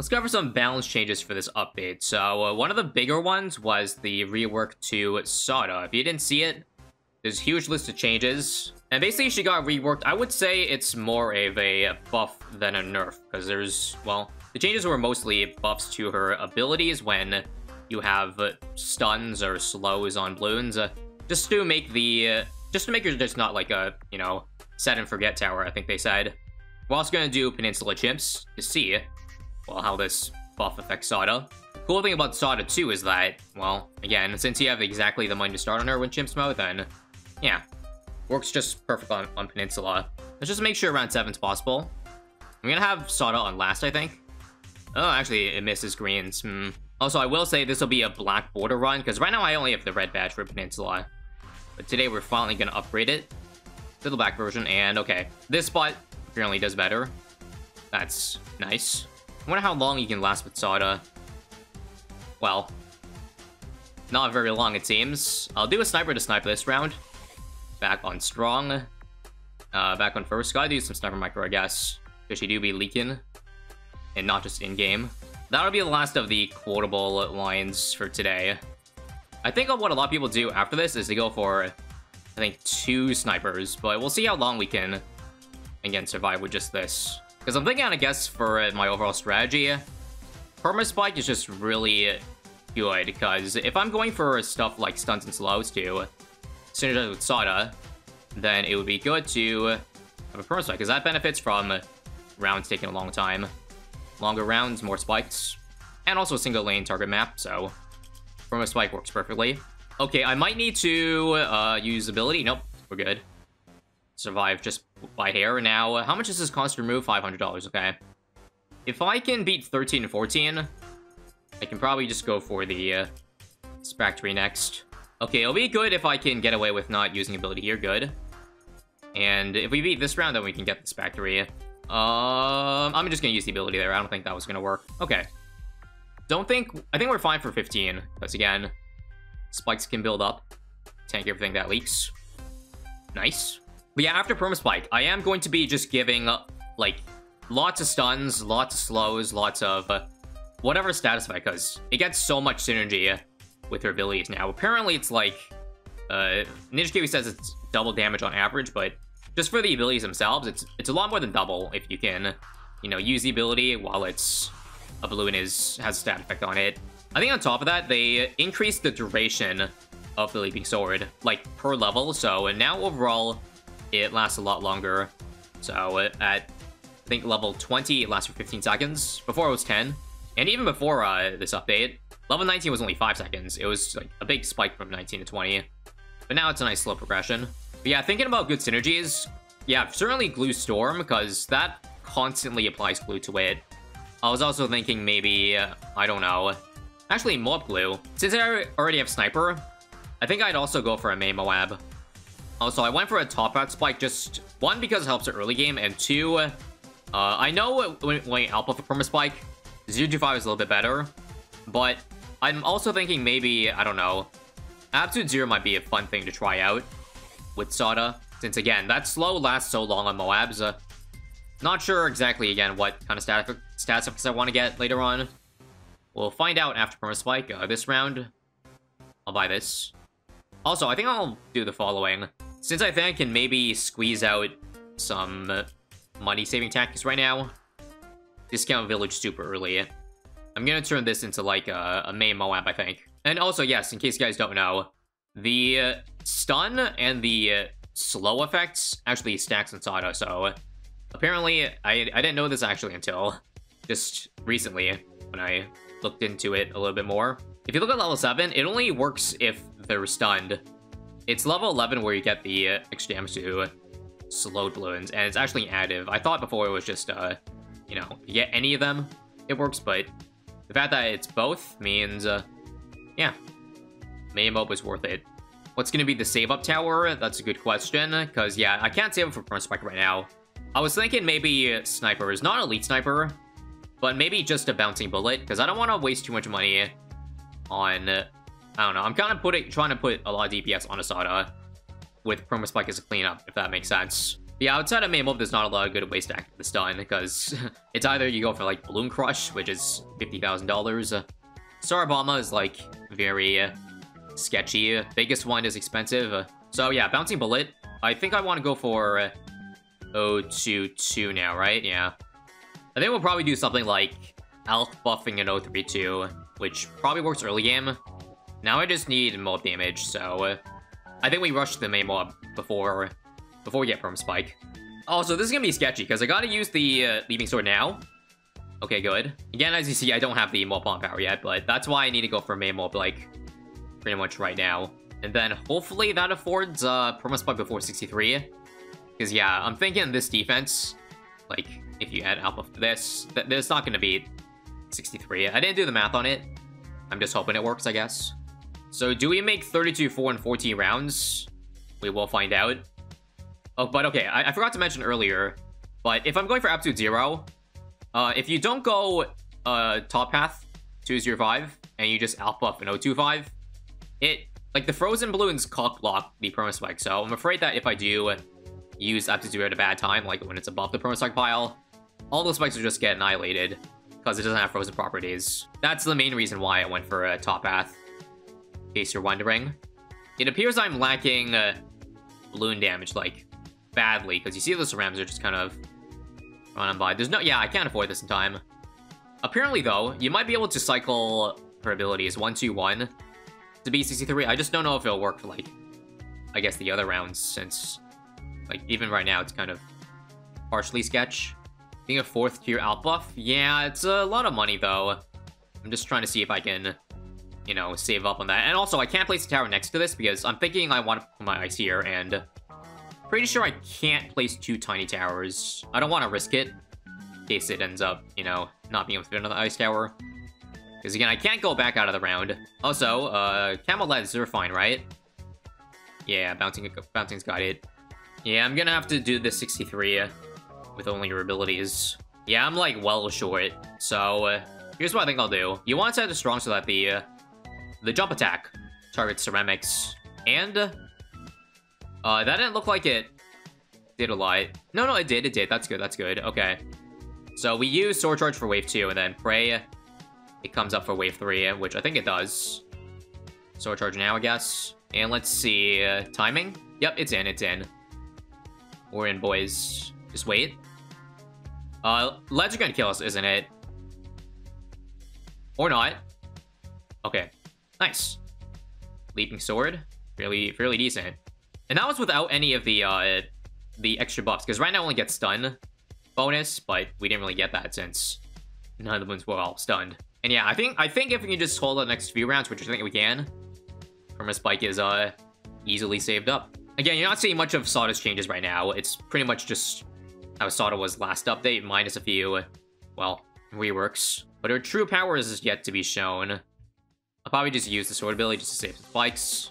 Let's go over some balance changes for this update. So, uh, one of the bigger ones was the rework to Sauda. If you didn't see it, there's a huge list of changes. And basically, she got reworked. I would say it's more of a buff than a nerf, because there's, well, the changes were mostly buffs to her abilities when you have stuns or slows on balloons, uh, just to make the, uh, just to make her just not like a, you know, set and forget tower, I think they said. We're also gonna do Peninsula Chimps to see, well, how this buff affects Sauda. Cool thing about Sauda too is that, well, again, since you have exactly the money to start on her with Chimps mode, then, yeah, works just perfect on, on Peninsula. Let's just make sure round 7's possible. I'm gonna have Sauda on last, I think. Oh, actually, it misses greens. Hmm. Also, I will say this will be a black border run, because right now I only have the red badge for Peninsula. But today we're finally to upgrade it to the black version, and okay. This spot apparently does better. That's nice. I wonder how long you can last with Sauda. Well, not very long it seems. I'll do a sniper to snipe this round. Back on strong. Uh, back on first. Gotta do some sniper micro, I guess. Because she do be leaking. And not just in-game. That'll be the last of the quotable lines for today. I think what a lot of people do after this is they go for, I think, two snipers, but we'll see how long we can, again, survive with just this. Because I'm thinking, I guess, for my overall strategy, Perma Spike is just really good, because if I'm going for stuff like stunts and slows to synergize with Sauda, then it would be good to have a Perma Spike, because that benefits from rounds taking a long time. Longer rounds, more spikes, and also a single lane target map, so Perma Spike works perfectly. Okay, I might need to uh, use ability. Nope, we're good. Survive just by hair. Now, how much does this cost to remove? $500, okay. If I can beat 13 and 14, I can probably just go for the uh, Spectre next. Okay, it'll be good if I can get away with not using ability here. Good. And if we beat this round, then we can get the Spectre. Um, I'm just gonna use the ability there. I don't think that was gonna work. Okay. Don't think... I think we're fine for 15. Because again, spikes can build up. Tank everything that leaks. Nice. But yeah, after Perma Spike, I am going to be just giving, like, lots of stuns, lots of slows, lots of uh, whatever status effect, because it gets so much synergy with her abilities now. Apparently, it's like... Uh, Ninja Kiwi says it's double damage on average, but just for the abilities themselves, it's it's a lot more than double if you can, you know, use the ability while it's a balloon is has a stat effect on it. I think on top of that, they increased the duration of the Leaping Sword, like, per level, so and now overall, it lasts a lot longer. So at, I think, level 20, it lasts for 15 seconds. Before it was 10. And even before uh, this update, level 19 was only 5 seconds. It was like a big spike from 19 to 20. But now it's a nice slow progression. But yeah, thinking about good synergies, yeah, certainly Glue Storm, because that constantly applies glue to it. I was also thinking maybe, uh, I don't know, actually MOAB Glue. Since I already have Sniper, I think I'd also go for a Maim MOAB. Also, I went for a top out spike, just one, because it helps the early game, and two, uh, I know when, when Alpha for Perma Spike, 025 is a little bit better, but I'm also thinking maybe, I don't know, Absolute Zero might be a fun thing to try out with Sauda. Since again, that slow lasts so long on Moabs. Uh, not sure exactly again what kind of stat stats effects I want to get later on. We'll find out after Perma Spike. Uh, this round, I'll buy this. Also, I think I'll do the following. Since I think I can maybe squeeze out some uh, money-saving tactics right now, discount Village super early. I'm gonna turn this into like a, a Maim MOAB, I think. And also, yes, in case you guys don't know, the uh, stun and the uh, slow effects actually stacks in Sauda, so apparently I, I didn't know this actually until just recently when I looked into it a little bit more. If you look at level 7, it only works if they're stunned. It's level 11 where you get the uh, extra damage to slowed balloons, and it's actually additive. I thought before it was just, uh, you know, you get any of them, it works, but the fact that it's both means, uh, yeah, Maymo was worth it. What's going to be the save-up tower? That's a good question, because, yeah, I can't save up for Perma Spike right now. I was thinking maybe Sniper is not Elite Sniper, but maybe just a Bouncing Bullet, because I don't want to waste too much money on... I don't know, I'm kind of putting, trying to put a lot of DPS on Asada with Perma Spike as a cleanup, if that makes sense. yeah, outside of Maim MOAB, there's not a lot of good ways to activate the stun, because it's either you go for, like, Bloon Crush, which is $50,000. Uh, Star is, like, very uh, sketchy. Biggest one is expensive. Uh, so, yeah, Bouncing Bullet. I think I want to go for uh, 022 now, right? Yeah. I think we'll probably do something like Elf buffing in 032, which probably works early game. Now I just need mob damage, so uh, I think we rush the Maim MOAB before before we get Perma Spike. Also, this is gonna be sketchy, because I gotta use the uh, Sword now. Okay, good. Again, as you see, I don't have the mob bomb power yet, but that's why I need to go for Maim MOAB, like, pretty much right now. And then hopefully that affords uh, Perma Spike before 63. Because, yeah, I'm thinking this defense, like, if you add Alpha to this, th there's not gonna be 63. I didn't do the math on it. I'm just hoping it works, I guess. So do we make 32, 4, and 14 rounds? We will find out. Oh, but okay, I, I forgot to mention earlier, but if I'm going for Absolute Zero, uh, if you don't go uh, top path 205 and you just alpha up an 025, it, like the frozen balloons cock block the perma spike, so I'm afraid that if I do use Absolute Zero at a bad time, like when it's above the perma spike pile, all those spikes will just get annihilated because it doesn't have frozen properties. That's the main reason why I went for a top path, case you're wondering. It appears I'm lacking uh, balloon damage, like, badly, because you see the cerams are just kind of running by. There's no- yeah, I can't afford this in time. Apparently, though, you might be able to cycle her abilities 1-2-1 to be 63. I just don't know if it'll work for, like, I guess the other rounds, since, like, even right now, it's kind of partially sketch. Being a fourth tier out? Yeah, it's a lot of money though. I'm just trying to see if I can, you know, save up on that. And also, I can't place a tower next to this because I'm thinking I want to put my ice here and pretty sure I can't place two tiny towers. I don't want to risk it in case it ends up, you know, not being able to fit another ice tower. Because again, I can't go back out of the round. Also, uh, camel legs are fine, right? Yeah, bouncing, bouncing's got it. Yeah, I'm gonna have to do the 63 with only your abilities. Yeah, I'm like well short. So uh, here's what I think I'll do. You want to set the strong so that the uh, the jump attack targets ceramics and uh, that didn't look like it did a lot. No, no, it did. It did. That's good. That's good. Okay. So we use sword charge for wave two, and then pray it comes up for wave three, which I think it does. Sword charge now, I guess. And let's see, uh, timing. Yep, it's in. It's in. We're in, boys. Just wait. Uh, Led's gonna kill us, isn't it? Or not. Okay. Nice. Leaping Sword. Fairly, fairly decent. And that was without any of the, uh, the extra buffs, because right now only gets stun bonus, but we didn't really get that since none of the moons were all stunned. And yeah, I think I think if we can just hold the next few rounds, which I think we can, Perma Spike is uh easily saved up. Again, you're not seeing much of Sauda's changes right now. It's pretty much just how Sauda was last update, minus a few, well, reworks. But her true power is yet to be shown. I'll probably just use the sword ability just to save some spikes.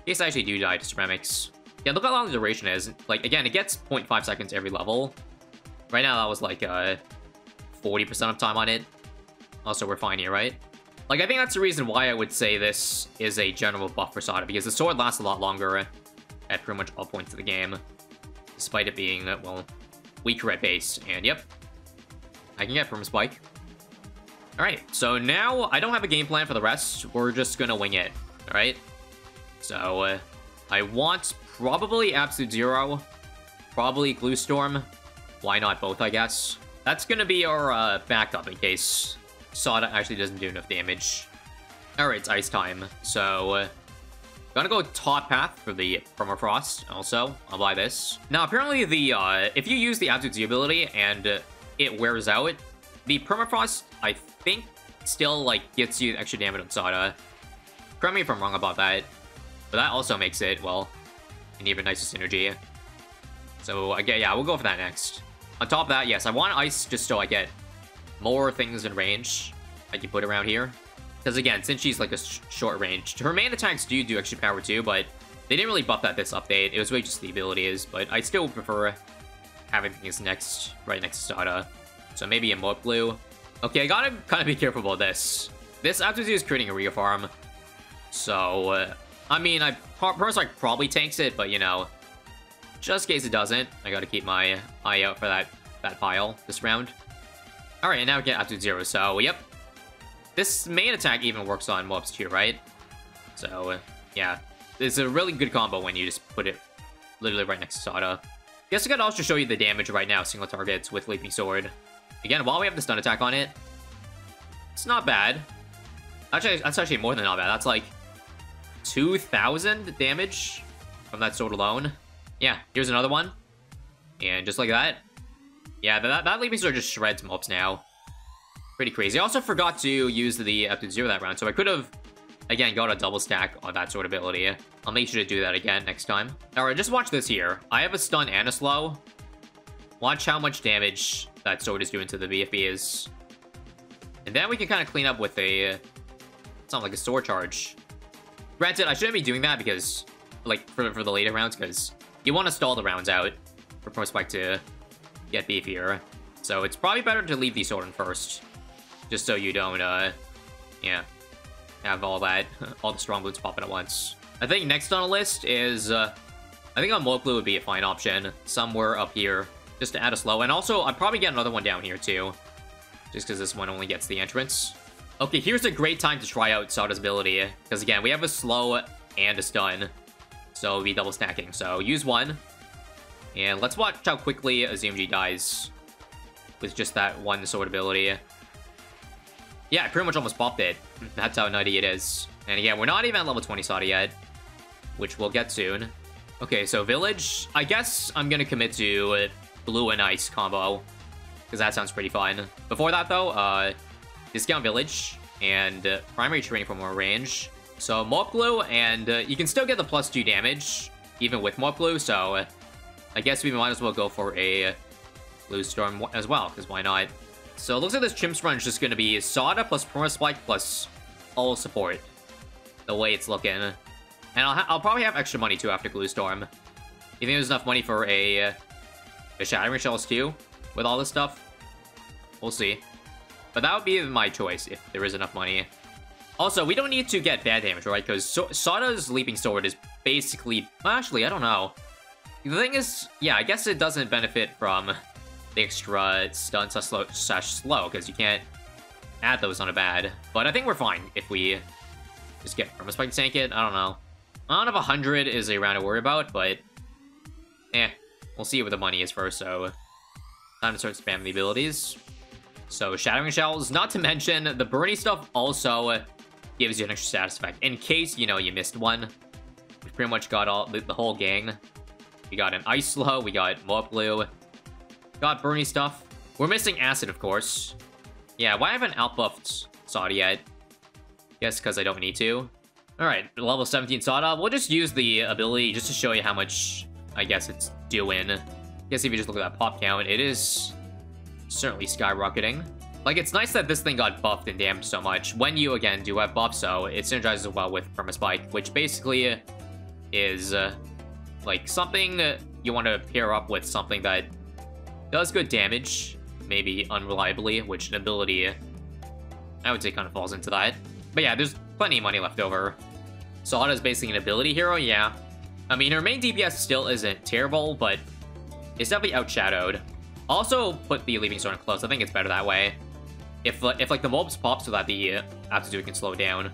In case I actually do die to ceramics. Yeah, look how long the duration is. Like, again, it gets 0.5 seconds every level. Right now, that was like 40% uh, of time on it. Also, we're fine here, right? Like, I think that's the reason why I would say this is a general buff for Sauda, because the sword lasts a lot longer at pretty much all points of the game. Despite it being, well, weaker at base. And yep, I can get Perma Spike. Alright, so now I don't have a game plan for the rest. We're just gonna wing it, alright? So, uh, I want probably Absolute Zero, probably Glue Storm. Why not both, I guess? That's gonna be our uh, backup in case Sauda actually doesn't do enough damage. Alright, it's ice time. So, uh, Gonna go top path for the Permafrost, also. I'll buy this. Now, apparently the, uh, if you use the Absolute Z ability and uh, it wears out, the Permafrost, I think, still, like, gets you extra damage on Sauda. Correct me if I'm wrong about that. But that also makes it, well, an even nicer synergy. So, again, yeah, we'll go for that next. On top of that, yes, I want Ice just so I get more things in range I can put around here. Because again, since she's like a sh short range, her main attacks do do extra power too, but they didn't really buff that this update. It was really just the abilities, but I still prefer having things next, right next to Sauda. So maybe a MOAB Glue. Okay, I gotta kind of be careful about this. This after is creating a Ria farm. So, uh, I mean, I like, probably tanks it, but you know, just in case it doesn't. I gotta keep my eye out for that, that pile this round. Alright, and now we get Absolute Zero, so yep. This main attack even works on mobs too, right? So, yeah. It's a really good combo when you just put it literally right next to Sauda. Guess I could also show you the damage right now, single targets with Leaping Sword. Again, while we have the stun attack on it, it's not bad. Actually, that's actually more than not bad. That's like 2,000 damage from that sword alone. Yeah, here's another one. And just like that. Yeah, that, that Leaping Sword just shreds mobs now. Pretty crazy. I also forgot to use the up to zero that round, so I could have, again, got a double stack on that sword ability. I'll make sure to do that again next time. Alright, just watch this here. I have a stun and a slow. Watch how much damage that sword is doing to the BFBs. And then we can kind of clean up with a... Not like a sword charge. Granted, I shouldn't be doing that because, like, for, for the later rounds, because you want to stall the rounds out for Perma Spike to get beefier. So it's probably better to leave the sword in first. Just so you don't, uh, yeah, have all that, all the strong boots popping at once. I think next on the list is, uh, I think on Blue would be a fine option. Somewhere up here, just to add a slow. And also, I'd probably get another one down here too. Just because this one only gets the entrance. Okay, here's a great time to try out Sauda's ability. Because again, we have a slow and a stun. So we'll double stacking. So use one. And let's watch how quickly a ZMG dies. With just that one sword ability. Yeah, I pretty much almost popped it. That's how nutty it is. And again, we're not even at level 20 Sauda yet. Which we'll get soon. Okay, so Village. I guess I'm gonna commit to Blue and Ice combo. Because that sounds pretty fun. Before that, though, uh, Discount Village and uh, Primary Training for more range. So MOAB Glue, and uh, you can still get the plus 2 damage, even with MOAB Glue, so uh, I guess we might as well go for a Glue Storm as well, because why not? So it looks like this Chimps run is just going to be Sauda plus Perma Spike plus all support. The way it's looking. And I'll, I'll probably have extra money too after Glue Storm. You think there's enough money for a, uh, a Shattering Shells too? With all this stuff? We'll see. But that would be my choice if there is enough money. Also, we don't need to get bad damage, right? Because so Sauda's Leaping Sword is basically... Actually, I don't know. The thing is, yeah, I guess it doesn't benefit from the extra stun slash slow, because you can't add those on a bad. But I think we're fine if we just get Perma Spike tank it. I don't know. Amount of 100 is a round to worry about, but eh, we'll see what the money is first, so time to start spamming the abilities. So Shattering Shells, not to mention the Bernie stuff also gives you an extra status effect. In case, you know, you missed one. We pretty much got all the, the whole gang. We got an Ice Slow, we got MOAB Glue, got Bernie stuff. We're missing Acid, of course. Yeah, why haven't outbuffed Sauda yet? Guess because I don't need to. Alright, level 17 Sauda. We'll just use the ability just to show you how much, I guess, it's doing. I guess if you just look at that pop count, it is certainly skyrocketing. Like, it's nice that this thing got buffed and damaged so much. When you, again, do have buff, so it synergizes well with Perma Spike, which basically is, uh, like, something you want to pair up with something that does good damage, maybe unreliably, which an ability, I would say, kind of falls into that. But yeah, there's plenty of money left over. Sauda's basically an ability hero, yeah. I mean, her main DPS still isn't terrible, but it's definitely outshadowed. Also, put the Leaping Sword close. I think it's better that way. If, if like, the mobs pop so that the Aptitude can slow down.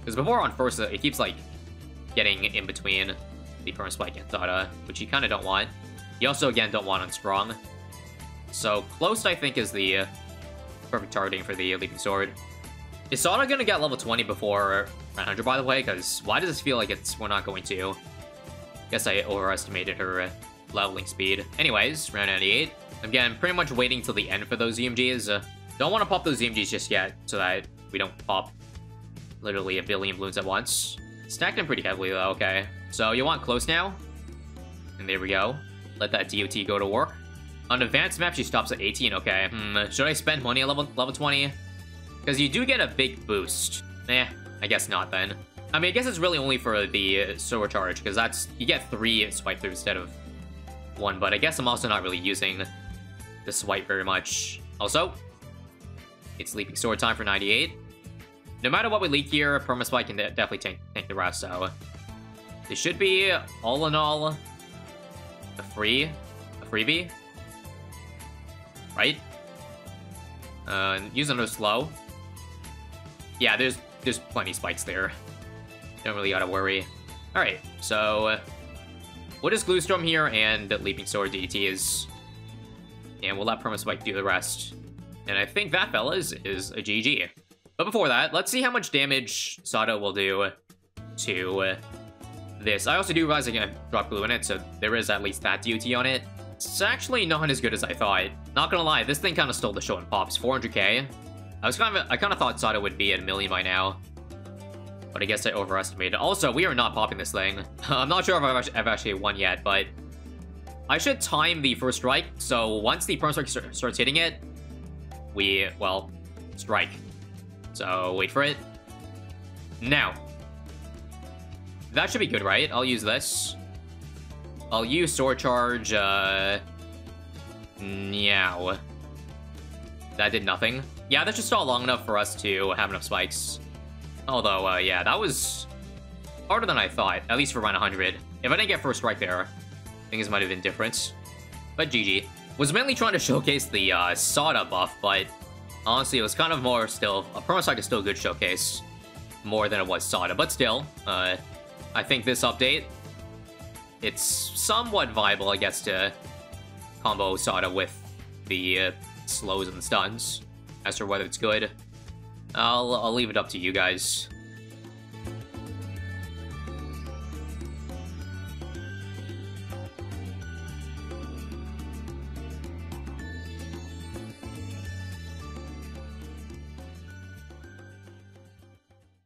Because before on first, it keeps, like, getting in between the Perma Spike and Sauda, which you kind of don't want. You also, again, don't want on Strong. So, close, I think, is the perfect targeting for the Leaping Sword. Is Sauda gonna get level 20 before 900, by the way? Because why does this feel like it's we're not going to? Guess I overestimated her uh, leveling speed. Anyways, round 98. Again, pretty much waiting till the end for those ZMGs. Uh, don't want to pop those ZMGs just yet, so that we don't pop literally a billion balloons at once. Stacked them pretty heavily, though, okay. So you want close now? And there we go. Let that DOT go to work. On advanced map, she stops at 18, okay. Hmm, should I spend money at level, level 20? Because you do get a big boost. Eh, I guess not then. I mean, I guess it's really only for the uh, sword charge, because that's, you get three swipe through instead of one, but I guess I'm also not really using the swipe very much. Also, it's Leaping Sword time for 98. No matter what we leak here, Perma Spike can de definitely tank, tank the rest, so... This should be, all in all, a free, a freebie, right? Uh, use another slow. Yeah, there's there's plenty spikes there. Don't really gotta worry. All right, so uh, we'll just glue storm here and leaping sword DT is, and we'll let perma spike do the rest. And I think that fellas is a GG. But before that, let's see how much damage Sauda will do to this. I also do realize I can drop glue in it, so there is at least that duty on it. It's actually not as good as I thought. Not gonna lie, this thing kind of stole the show in pops. 400k. I was kind of I kind of thought Sauda would be at a million by now, but I guess I overestimated. Also, we are not popping this thing. I'm not sure if I've actually, I've actually won yet, but I should time the first strike. So once the first strike starts hitting it, we well strike. So wait for it. Now, that should be good, right? I'll use this. I'll use Sword Charge, uh... Meow. That did nothing. Yeah, that's just not long enough for us to have enough spikes. Although, uh, yeah, that was harder than I thought, at least for round 100. If I didn't get first strike there, things might have been different. But GG. Was mainly trying to showcase the uh, Sauda buff, but honestly, it was kind of more still... A Perma Strike is still a good showcase, more than it was Sauda. But still, uh, I think this update it's somewhat viable, I guess, to combo Sauda with the uh, slows and stuns. As for whether it's good, I'll, I'll leave it up to you guys.